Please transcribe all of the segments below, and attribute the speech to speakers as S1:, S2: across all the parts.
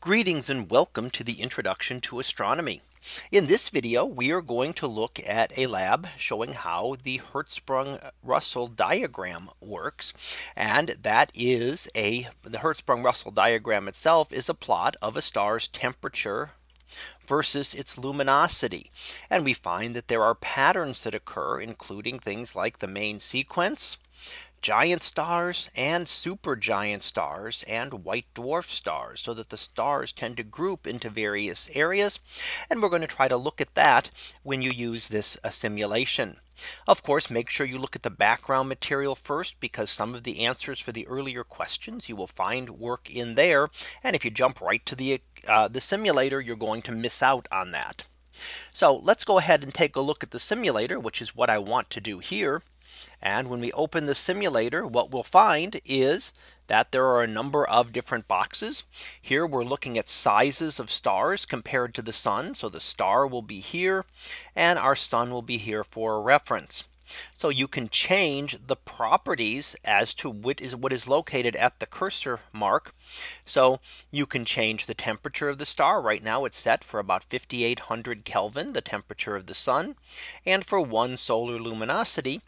S1: Greetings and welcome to the introduction to astronomy. In this video, we are going to look at a lab showing how the Hertzsprung Russell diagram works. And that is a the Hertzsprung Russell diagram itself is a plot of a star's temperature versus its luminosity. And we find that there are patterns that occur, including things like the main sequence, giant stars and supergiant stars and white dwarf stars so that the stars tend to group into various areas. And we're going to try to look at that when you use this uh, simulation. Of course, make sure you look at the background material first because some of the answers for the earlier questions you will find work in there. And if you jump right to the uh, the simulator, you're going to miss out on that. So let's go ahead and take a look at the simulator, which is what I want to do here. And when we open the simulator, what we'll find is that there are a number of different boxes. Here we're looking at sizes of stars compared to the sun. So the star will be here and our sun will be here for reference. So you can change the properties as to what is what is located at the cursor mark. So you can change the temperature of the star right now it's set for about 5800 Kelvin the temperature of the sun and for one solar luminosity.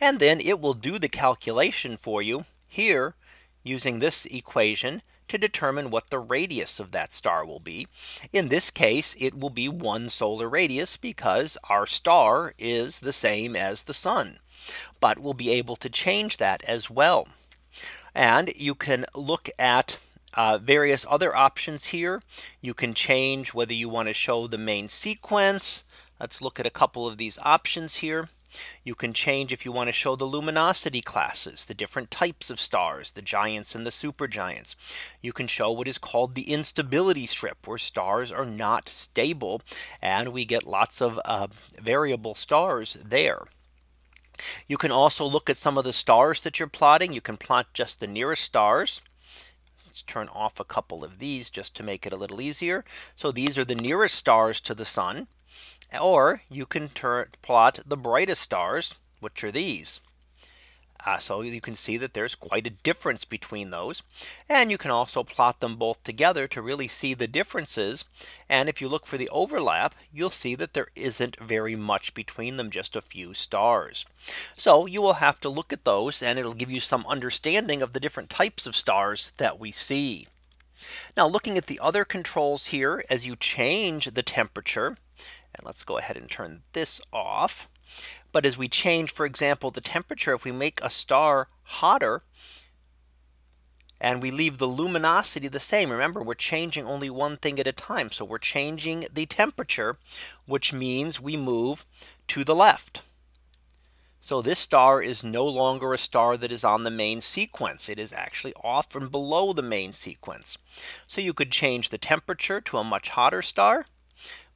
S1: And then it will do the calculation for you here using this equation to determine what the radius of that star will be. In this case, it will be one solar radius because our star is the same as the sun. But we'll be able to change that as well. And you can look at uh, various other options here. You can change whether you want to show the main sequence. Let's look at a couple of these options here. You can change if you want to show the luminosity classes, the different types of stars, the giants and the supergiants. You can show what is called the instability strip where stars are not stable and we get lots of uh, variable stars there. You can also look at some of the stars that you're plotting. You can plot just the nearest stars. Let's turn off a couple of these just to make it a little easier. So these are the nearest stars to the sun. Or you can plot the brightest stars, which are these. Uh, so you can see that there's quite a difference between those. And you can also plot them both together to really see the differences. And if you look for the overlap, you'll see that there isn't very much between them, just a few stars. So you will have to look at those and it'll give you some understanding of the different types of stars that we see. Now looking at the other controls here, as you change the temperature, and let's go ahead and turn this off. But as we change, for example, the temperature, if we make a star hotter, and we leave the luminosity the same. Remember, we're changing only one thing at a time. So we're changing the temperature, which means we move to the left. So this star is no longer a star that is on the main sequence. It is actually off and below the main sequence. So you could change the temperature to a much hotter star.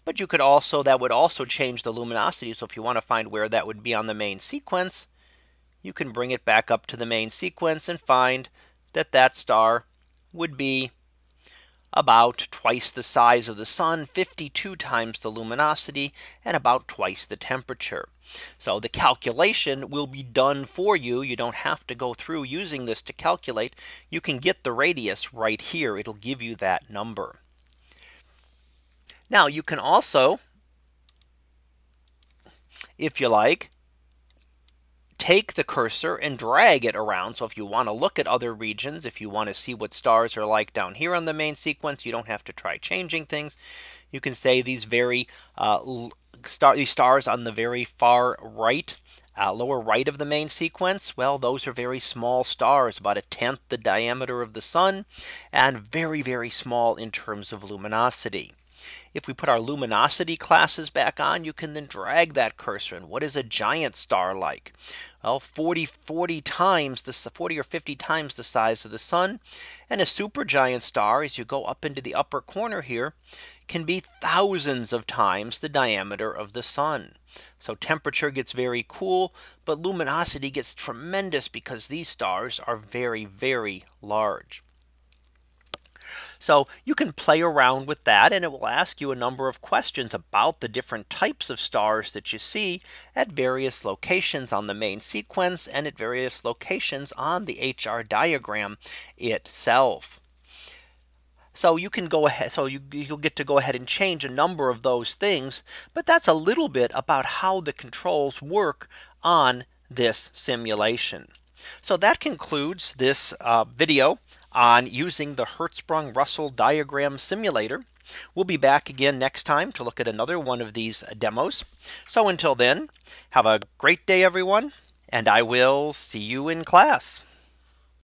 S1: But you could also that would also change the luminosity. So if you want to find where that would be on the main sequence, you can bring it back up to the main sequence and find that that star would be about twice the size of the sun 52 times the luminosity and about twice the temperature. So the calculation will be done for you. You don't have to go through using this to calculate. You can get the radius right here. It'll give you that number. Now you can also, if you like, take the cursor and drag it around. So if you want to look at other regions, if you want to see what stars are like down here on the main sequence, you don't have to try changing things. You can say these very uh, star these stars on the very far right uh, lower right of the main sequence, well, those are very small stars, about a tenth the diameter of the sun, and very, very small in terms of luminosity. If we put our luminosity classes back on, you can then drag that cursor. And what is a giant star like? Well, 40, 40 times the 40 or 50 times the size of the sun. And a supergiant star, as you go up into the upper corner here, can be thousands of times the diameter of the sun. So temperature gets very cool, but luminosity gets tremendous because these stars are very, very large. So you can play around with that and it will ask you a number of questions about the different types of stars that you see at various locations on the main sequence and at various locations on the HR diagram itself. So you can go ahead. So you, you'll get to go ahead and change a number of those things. But that's a little bit about how the controls work on this simulation. So that concludes this uh, video on using the Hertzsprung Russell diagram simulator. We'll be back again next time to look at another one of these demos. So until then, have a great day, everyone, and I will see you in class.